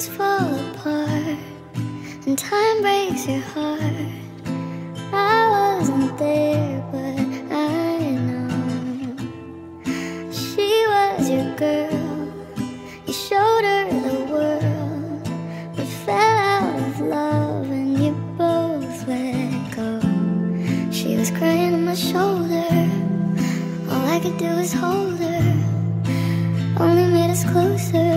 things fall apart and time breaks your heart. I wasn't there, but I know she was your girl. You showed her the world, but fell out of love and you both let go. She was crying on my shoulder. All I could do was hold her. Only made us closer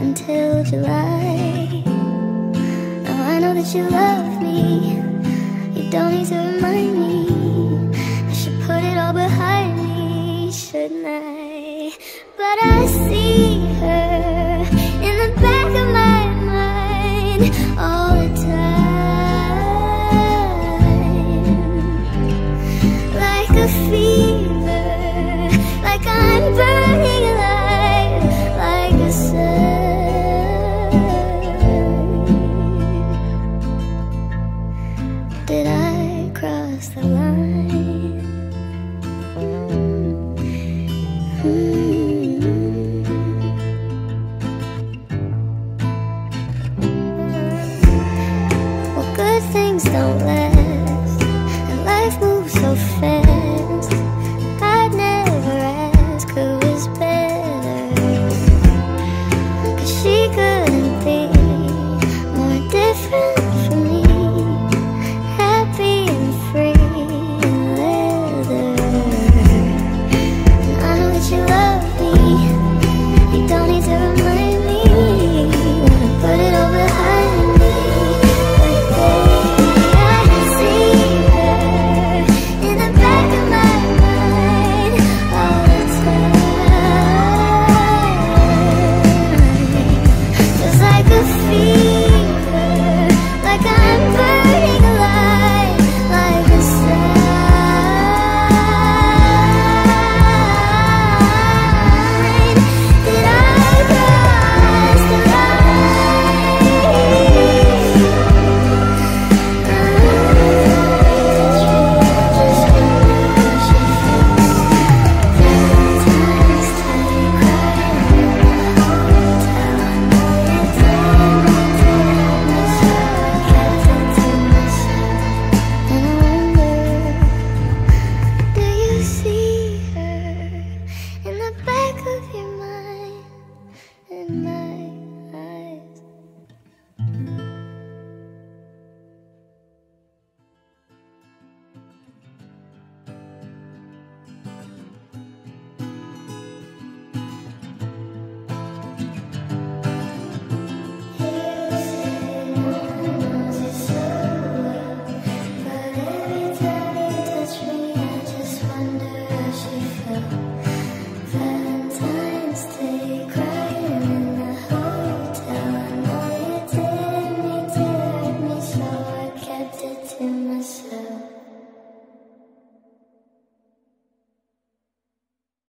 until July. Now I know that you love me. You don't need to remind me. I should put it all behind me, shouldn't I? But I see her in the back of my mind all the time, like a fever, things don't last,